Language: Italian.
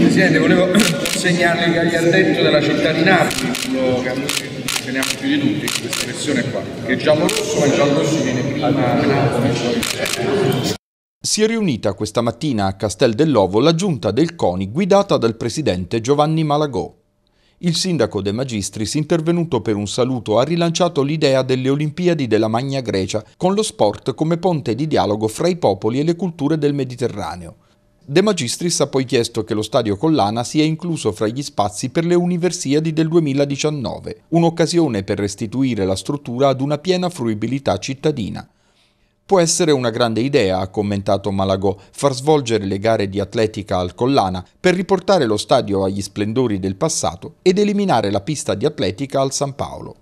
Presidente, volevo segnalare che agli addetto della città di Napoli, quello che teniamo più di tutti, questa versione qua, che è giallo rosso, ma il giallo rosso viene prima a Napoli. Si è riunita questa mattina a Castel dell'Ovo la giunta del CONI guidata dal presidente Giovanni Malagò. Il sindaco De Magistris, intervenuto per un saluto, ha rilanciato l'idea delle Olimpiadi della Magna Grecia, con lo sport come ponte di dialogo fra i popoli e le culture del Mediterraneo. De Magistris ha poi chiesto che lo stadio Collana sia incluso fra gli spazi per le Universiadi del 2019, un'occasione per restituire la struttura ad una piena fruibilità cittadina. Può essere una grande idea, ha commentato Malagò, far svolgere le gare di atletica al Collana per riportare lo stadio agli splendori del passato ed eliminare la pista di atletica al San Paolo.